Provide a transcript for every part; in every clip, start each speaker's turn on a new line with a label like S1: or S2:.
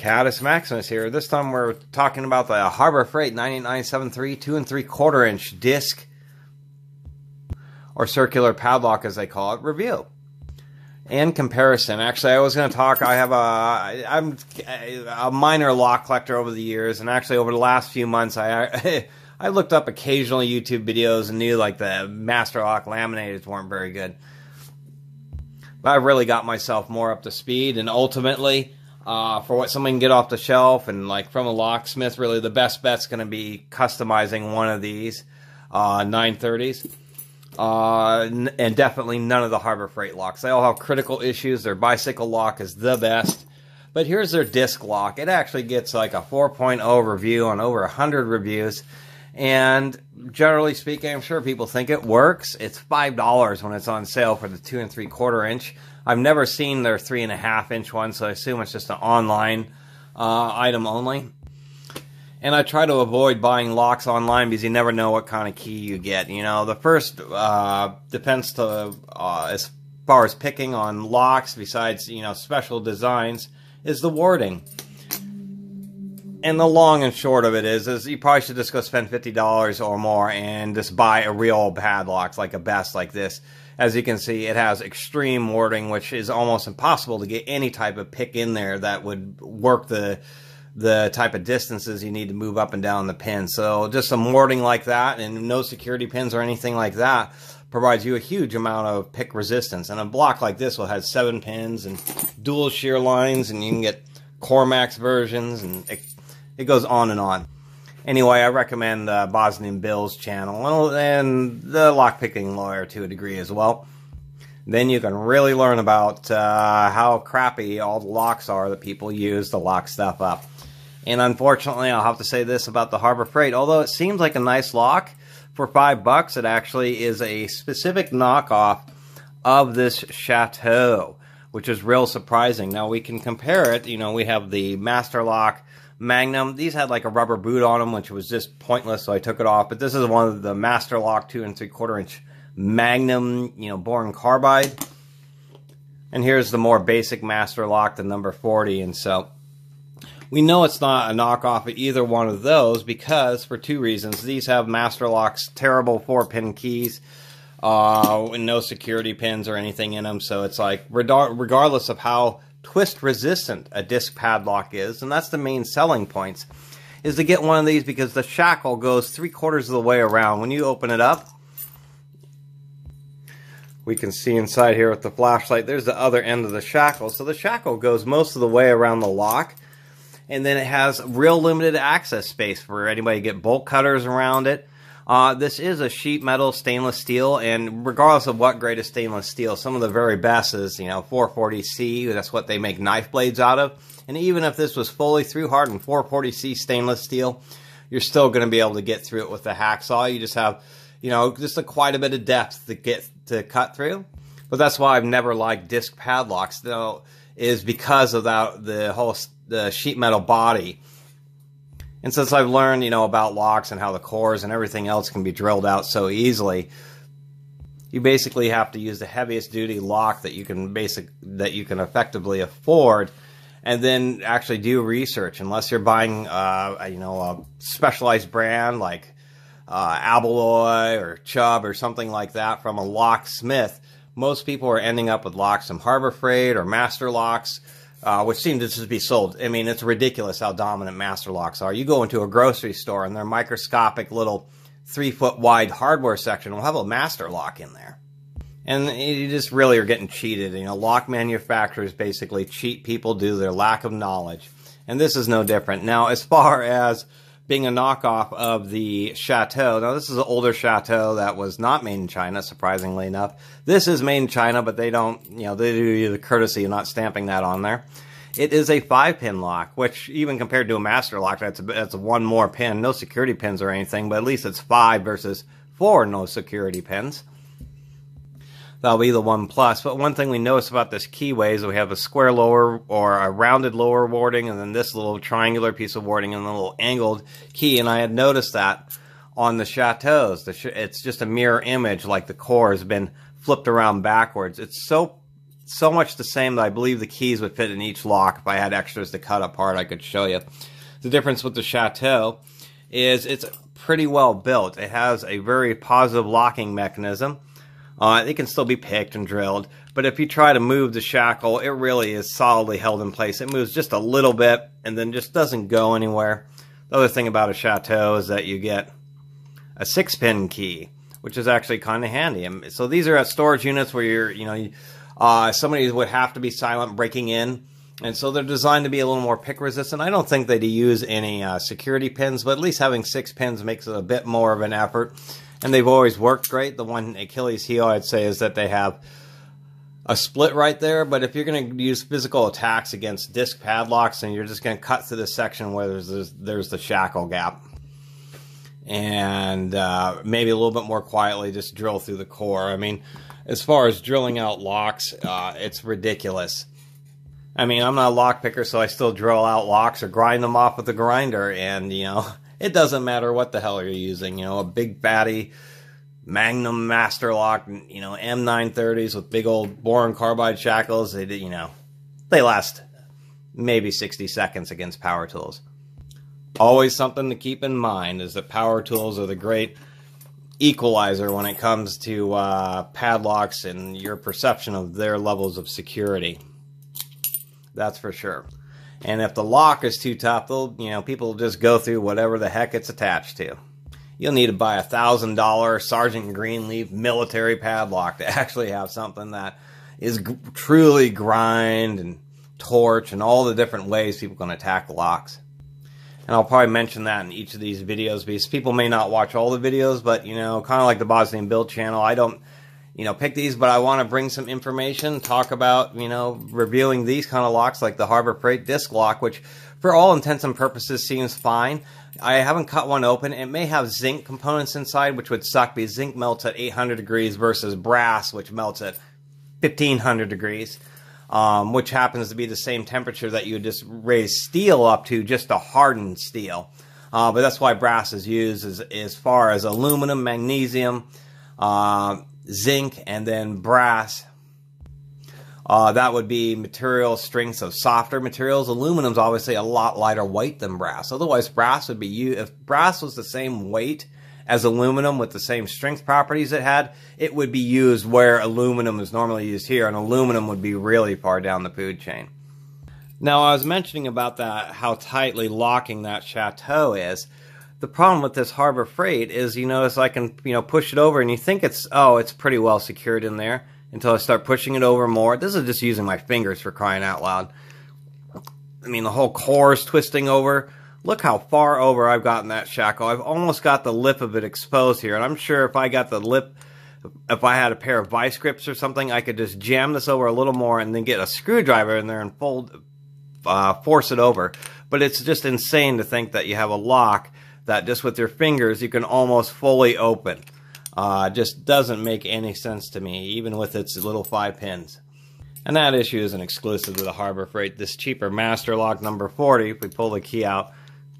S1: Catus Maximus here. This time we're talking about the Harbor Freight 9973 2 and 3 quarter inch disc or circular padlock as they call it review and comparison. Actually, I was going to talk. I have a I'm a minor lock collector over the years, and actually over the last few months, I I looked up occasional YouTube videos and knew like the master lock laminators weren't very good. But I've really got myself more up to speed, and ultimately uh, for what someone can get off the shelf and like from a locksmith. Really, the best bet's going to be customizing one of these uh, 930s. Uh, and definitely none of the Harbor Freight locks. They all have critical issues. Their bicycle lock is the best. But here's their disc lock. It actually gets like a 4.0 review on over 100 reviews. And generally speaking, I'm sure people think it works. It's $5 when it's on sale for the two and three quarter inch. I've never seen their three and a half inch one, so I assume it's just an online uh, item only. And I try to avoid buying locks online because you never know what kind of key you get. You know, the first uh, depends to uh, as far as picking on locks, besides you know special designs, is the warding. And the long and short of it is, is you probably should just go spend fifty dollars or more and just buy a real padlock, like a best like this as you can see, it has extreme warding, which is almost impossible to get any type of pick in there that would work the the type of distances you need to move up and down the pin. So just some warding like that and no security pins or anything like that provides you a huge amount of pick resistance. And a block like this will have seven pins and dual shear lines and you can get Cormax versions and it, it goes on and on. Anyway, I recommend uh, Bosnian Bill's channel and the lockpicking lawyer to a degree as well. Then you can really learn about uh, how crappy all the locks are that people use to lock stuff up. And unfortunately, I'll have to say this about the Harbor Freight. Although it seems like a nice lock, for five bucks, it actually is a specific knockoff of this Chateau, which is real surprising. Now we can compare it. You know, we have the Master Lock Magnum. These had like a rubber boot on them, which was just pointless, so I took it off. But this is one of the Master Lock two and three quarter inch Magnum, you know, boron carbide. And here's the more basic Master Lock, the number 40. And so we know it's not a knockoff of either one of those because for two reasons. These have Master Lock's terrible four pin keys. Uh, and no security pins or anything in them, so it's like regardless of how twist resistant a disc padlock is, and that's the main selling points, is to get one of these because the shackle goes three quarters of the way around. When you open it up, we can see inside here with the flashlight, there's the other end of the shackle. So the shackle goes most of the way around the lock, and then it has real limited access space for anybody to get bolt cutters around it. Uh, this is a sheet metal stainless steel, and regardless of what grade of stainless steel, some of the very best is, you know, 440C. That's what they make knife blades out of. And even if this was fully through hardened 440C stainless steel, you're still going to be able to get through it with the hacksaw. You just have, you know, just a, quite a bit of depth to get to cut through. But that's why I've never liked disc padlocks, though, is because of that the whole the sheet metal body and since I've learned, you know, about locks and how the cores and everything else can be drilled out so easily, you basically have to use the heaviest duty lock that you can basic that you can effectively afford. And then actually do research. Unless you're buying uh, you know a specialized brand like uh, or Chubb or something like that from a locksmith most people are ending up with locks from Harbor Freight or Master Locks uh, which seem to just be sold. I mean, it's ridiculous how dominant master locks are. You go into a grocery store and their microscopic little three foot wide hardware section will have a master lock in there. And you just really are getting cheated. You know, lock manufacturers basically cheat people due to their lack of knowledge. And this is no different. Now, as far as being a knockoff of the Chateau. Now, this is an older Chateau that was not made in China, surprisingly enough. This is made in China, but they don't, you know, they do you the courtesy of not stamping that on there. It is a five pin lock, which even compared to a master lock, that's a, that's a one more pin. No security pins or anything, but at least it's five versus four no security pins that'll be the one plus. But one thing we notice about this keyway is we have a square lower or a rounded lower warding, and then this little triangular piece of warding and a little angled key. And I had noticed that on the chateaus. The sh- it's just a mirror image, like the core has been flipped around backwards. It's so so much the same that I believe the keys would fit in each lock. If I had extras to cut apart, I could show you. The difference with the Chateau is it's pretty well built. It has a very positive locking mechanism. Uh, can still be picked and drilled, but if you try to move the shackle, it really is solidly held in place. It moves just a little bit and then just doesn't go anywhere. The other thing about a Chateau is that you get a six pin key, which is actually kind of handy. And so these are at storage units where you're, you know, uh, somebody would have to be silent breaking in. And so they're designed to be a little more pick resistant. I don't think they use any uh, security pins, but at least having six pins makes it a bit more of an effort. And they've always worked great. The one Achilles heel I'd say is that they have a split right there. But if you're going to use physical attacks against disc padlocks, and you're just going to cut through the section where there's this, there's the shackle gap, and uh, maybe a little bit more quietly just drill through the core. I mean, as far as drilling out locks, uh, it's ridiculous. I mean, I'm not a lock picker, so I still drill out locks or grind them off with a grinder, and you know, it doesn't matter what the hell you're using. You know, a big fatty Magnum Master Lock, you know, M930s with big old boron carbide shackles. They, you know, they last maybe 60 seconds against power tools. Always something to keep in mind is that power tools are the great equalizer when it comes to uh, padlocks and your perception of their levels of security. That's for sure. And if the lock is too tough, they'll, you know, people will just go through whatever the heck it's attached to. You'll need to buy a thousand dollar Sargent Greenleaf military padlock to actually have something that is g- truly grind and torch and all the different ways people can attack locks. And I'll probably mention that in each of these videos because people may not watch all the videos, but you know, kind of like the Bosnian Bill channel, I don't, you know, pick these, but I want to bring some information, talk about, you know, revealing these kind of locks like the Harbor Freight disc lock, which for all intents and purposes seems fine. I haven't cut one open. It may have zinc components inside, which would suck because zinc melts at 800 degrees versus brass, which melts at 1500 degrees um, which happens to be the same temperature that you would just raise steel up to just to harden steel. Uh, but that's why brass is used as, as far as aluminum, magnesium, uh, zinc, and then brass. Uh, that would be material strengths of softer materials. Aluminum's obviously a lot lighter weight than brass. Otherwise, brass would be. If brass was the same weight as aluminum with the same strength properties it had, it would be used where aluminum is normally used here, and aluminum would be really far down the food chain. Now, I was mentioning about that, how tightly locking that chateau is. The problem with this Harbor Freight is, you notice I can, you know, push it over, and you think it's, oh, it's pretty well secured in there until I start pushing it over more. This is just using my fingers for crying out loud. I mean, the whole core is twisting over. Look how far over I've gotten that shackle. I've almost got the lip of it exposed here. And I'm sure if I got the lip, if I had a pair of vice grips or something, I could just jam this over a little more and then get a screwdriver in there and fold, uh, force it over. But it's just insane to think that you have a lock that just with your fingers you can almost fully open. Uh, just doesn't make any sense to me, even with its little five pins. And that issue isn't exclusive to the Harbor Freight. This cheaper Master Lock number 40, if we pull the key out,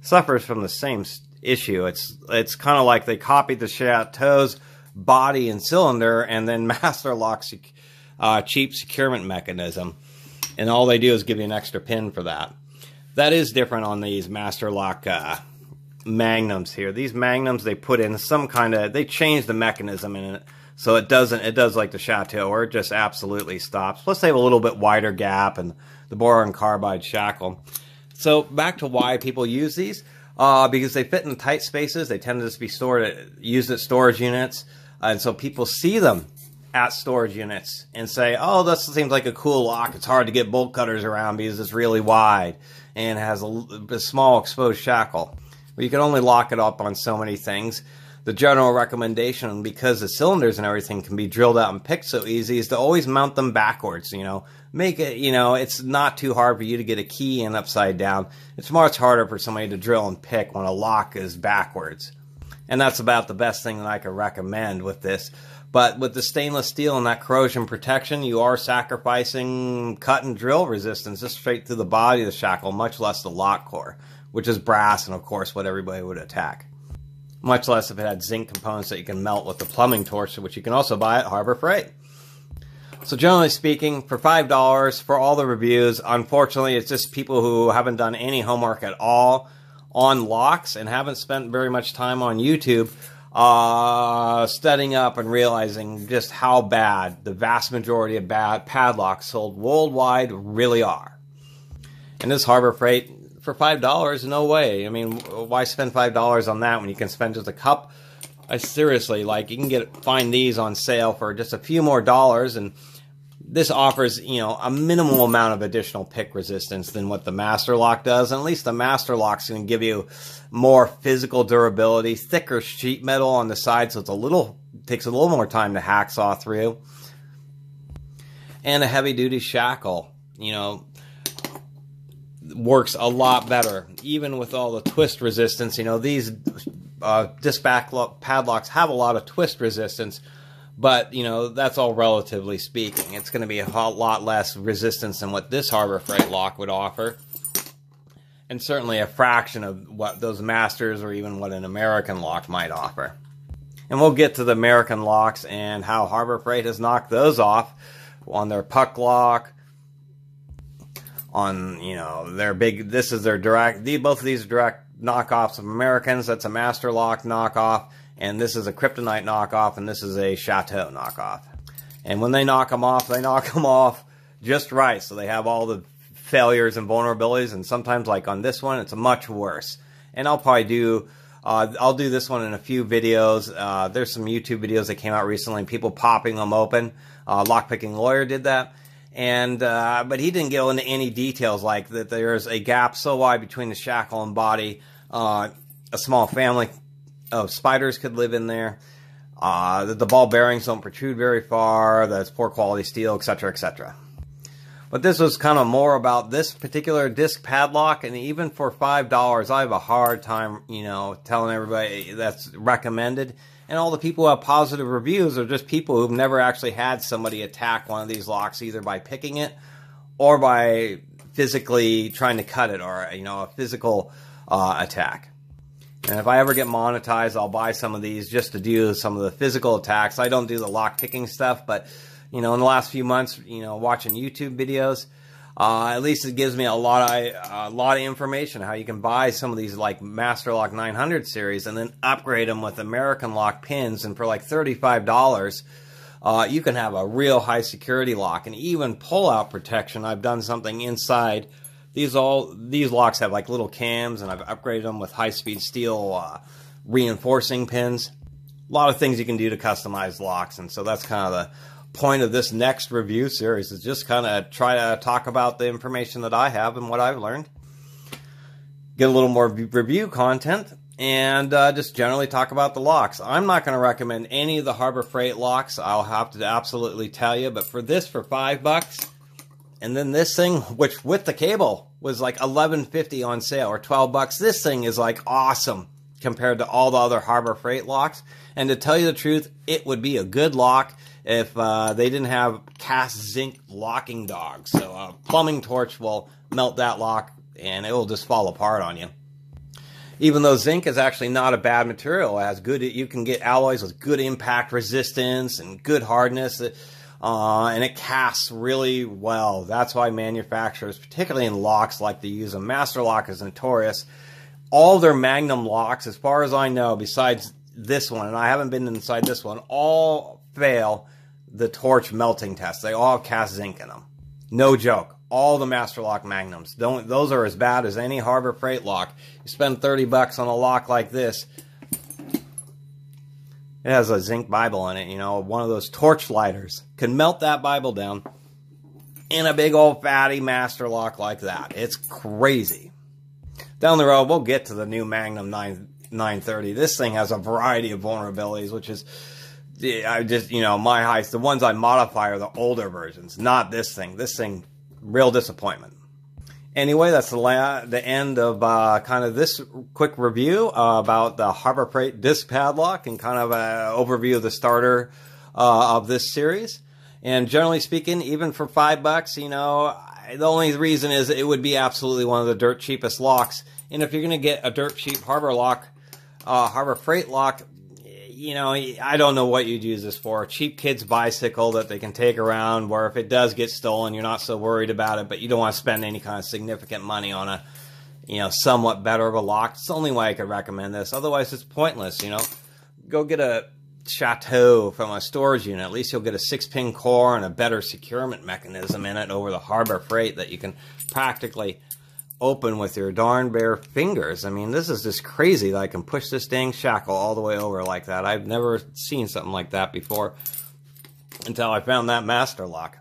S1: suffers from the same issue. It's it's kind of like they copied the Chateau's body and cylinder and then Master Lock's uh, cheap securement mechanism, and all they do is give you an extra pin for that. That is different on these Master Lock uh, Magnums here. These Magnums they put in some kind of they change the mechanism in it. So it doesn't, it does like the Chateau, or it just absolutely stops. Plus, they have a little bit wider gap and the boron carbide shackle. So back to why people use these. Uh, because they fit in tight spaces. They tend to just be stored at, used at storage units. And so people see them at storage units and say, oh, this seems like a cool lock. It's hard to get bolt cutters around because it's really wide and has a, a small exposed shackle. But you can only lock it up on so many things. The general recommendation, because the cylinders and everything can be drilled out and picked so easy, is to always mount them backwards. You know, make it, you know, it's not too hard for you to get a key in upside down. It's much harder for somebody to drill and pick when a lock is backwards. And that's about the best thing that I could recommend with this. But with the stainless steel and that corrosion protection, you are sacrificing cut and drill resistance just straight through the body of the shackle, much less the lock core, which is brass and, of course, what everybody would attack. Much less if it had zinc components that you can melt with the plumbing torch, which you can also buy at Harbor Freight. So generally speaking, for five dollars for all the reviews, unfortunately, it's just people who haven't done any homework at all on locks and haven't spent very much time on YouTube uh, studying up and realizing just how bad the vast majority of bad padlocks sold worldwide really are. And this Harbor Freight for five dollars, no way. I mean, why spend five dollars on that when you can spend just a cup? I seriously like you can get find these on sale for just a few more dollars and this offers, you know, a minimal amount of additional pick resistance than what the Master Lock does. And at least the Master Lock's going to give you more physical durability, thicker sheet metal on the side, so it's a little takes a little more time to hacksaw through. And a heavy duty shackle, you know, works a lot better, even with all the twist resistance. You know, these uh, disc back padlocks have a lot of twist resistance but, you know, that's all relatively speaking. It's going to be a lot less resistance than what this Harbor Freight lock would offer. And certainly a fraction of what those Masters or even what an American lock might offer. And we'll get to the American locks and how Harbor Freight has knocked those off on their puck lock, on, you know, their big, this is their direct, the, both of these are direct knockoffs of Americans. That's a Master Lock knockoff and this is a kryptonite knockoff, and this is a chateau knockoff. And when they knock them off, they knock them off just right, so they have all the failures and vulnerabilities, and sometimes, like on this one, it's much worse. And I'll probably do, uh, I'll do this one in a few videos. Uh, there's some YouTube videos that came out recently, people popping them open. Uh, Lockpicking Lawyer did that. And, uh, but he didn't go into any details like that there's a gap so wide between the shackle and body, uh, a small family of spiders could live in there. Uh, the, the ball bearings don't protrude very far. That's poor quality steel, etc., etc. But this was kind of more about this particular disc padlock, and even for five dollars, I have a hard time, you know, telling everybody that's recommended. And all the people who have positive reviews are just people who've never actually had somebody attack one of these locks, either by picking it or by physically trying to cut it, or you know, a physical uh, attack. And if I ever get monetized, I'll buy some of these just to do some of the physical attacks. I don't do the lock picking stuff, but you know, in the last few months, you know, watching YouTube videos, uh, at least it gives me a lot of a lot of information how you can buy some of these like Master Lock 900 series and then upgrade them with American Lock pins, and for like thirty five dollars. Uh, you can have a real high security lock and even pull out protection. I've done something inside these all these locks have like little cams, and I've upgraded them with high speed steel uh, reinforcing pins. A lot of things you can do to customize locks, and so that's kind of the point of this next review series is just kind of try to talk about the information that I have and what I've learned. Get a little more review content and uh, just generally talk about the locks. I'm not going to recommend any of the Harbor Freight locks. I'll have to absolutely tell you, but for this, for five bucks, and then this thing, which with the cable was like eleven fifty on sale or twelve bucks. This thing is like awesome compared to all the other Harbor Freight locks. And to tell you the truth, it would be a good lock if uh, they didn't have cast zinc locking dogs. So a plumbing torch will melt that lock and it will just fall apart on you. Even though zinc is actually not a bad material, has good. You can get alloys with good impact resistance and good hardness uh, and it casts really well. That's why manufacturers, particularly in locks, like to use them. Master Lock is notorious. All their Magnum locks, as far as I know, besides this one, and I haven't been inside this one, all fail the torch melting test. They all cast zinc in them. No joke. All the Master Lock Magnums. Don't, those are as bad as any Harbor Freight lock. You spend 30 bucks on a lock like this, it has a zinc Bible in it, you know, one of those torch lighters. Can melt that Bible down in a big old fatty master lock like that. It's crazy. Down the road, we'll get to the new Magnum 9, 930. This thing has a variety of vulnerabilities, which is, I just, you know, my heights. The ones I modify are the older versions, not this thing. This thing, real disappointment. Anyway, that's the, la- the end of uh, kind of this quick review uh, about the Harbor Freight disc padlock and kind of an overview of the starter uh, of this series. And generally speaking, even for five bucks, you know, the only reason is it would be absolutely one of the dirt cheapest locks. And if you're going to get a dirt cheap harbor lock, uh, harbor freight lock, you know, I don't know what you'd use this for. A cheap kid's bicycle that they can take around where if it does get stolen, you're not so worried about it, but you don't want to spend any kind of significant money on a, you know, somewhat better of a lock. It's the only way I could recommend this. Otherwise, it's pointless, you know. Go get a Chateau from a storage unit. At least you'll get a six pin core and a better securement mechanism in it over the Harbor Freight that you can practically open with your darn bare fingers. I mean, this is just crazy that I can push this dang shackle all the way over like that. I've never seen something like that before until I found that master lock.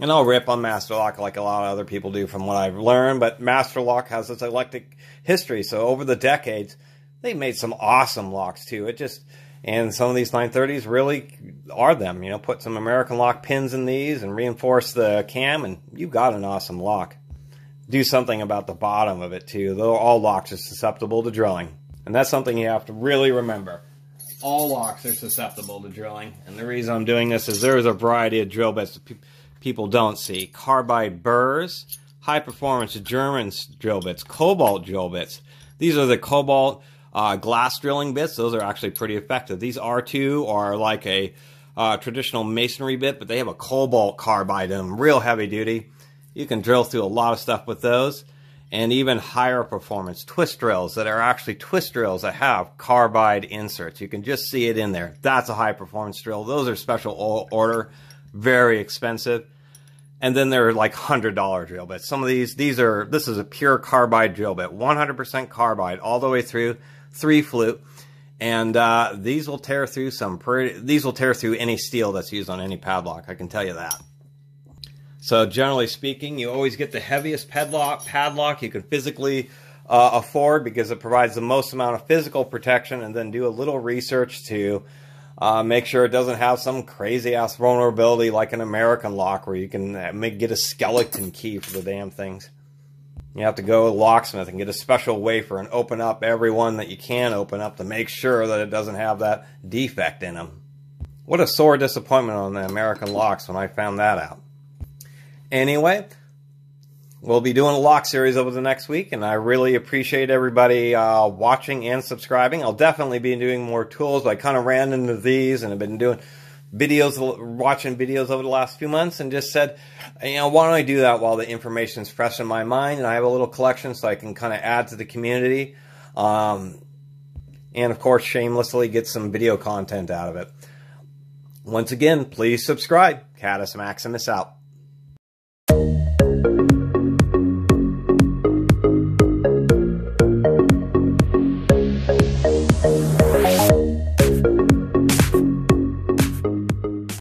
S1: And I'll rip on master lock like a lot of other people do from what I've learned, but master lock has its eclectic history. So over the decades, they made some awesome locks too. It just and some of these 930s really are them. You know, put some American lock pins in these and reinforce the cam, and you've got an awesome lock do something about the bottom of it too. Though all locks are susceptible to drilling. And that's something you have to really remember. All locks are susceptible to drilling. And the reason I'm doing this is there's a variety of drill bits that pe people don't see. Carbide burrs, high performance German drill bits, cobalt drill bits. These are the cobalt uh, glass drilling bits. Those are actually pretty effective. These R2 are like a uh, traditional masonry bit, but they have a cobalt carbide in them, real heavy duty. You can drill through a lot of stuff with those and even higher performance twist drills that are actually twist drills that have carbide inserts. You can just see it in there. That's a high performance drill. Those are special order, very expensive. And then they're like $100 drill bits. Some of these, these are, this is a pure carbide drill bit, 100% carbide all the way through, three flute. And uh, these will tear through some pretty, these will tear through any steel that's used on any padlock. I can tell you that. So generally speaking, you always get the heaviest padlock, padlock you can physically uh, afford because it provides the most amount of physical protection and then do a little research to uh, make sure it doesn't have some crazy ass vulnerability like an American lock where you can uh, make, get a skeleton key for the damn things. You have to go locksmith and get a special wafer and open up every one that you can open up to make sure that it doesn't have that defect in them. What a sore disappointment on the American locks when I found that out. Anyway, we'll be doing a lock series over the next week, and I really appreciate everybody uh, watching and subscribing. I'll definitely be doing more tools. I kind of ran into these and have been doing videos, watching videos over the last few months, and just said, you know, why don't I do that while the information is fresh in my mind, and I have a little collection so I can kind of add to the community, um, and of course, shamelessly get some video content out of it. Once again, please subscribe. Catus Maximus out.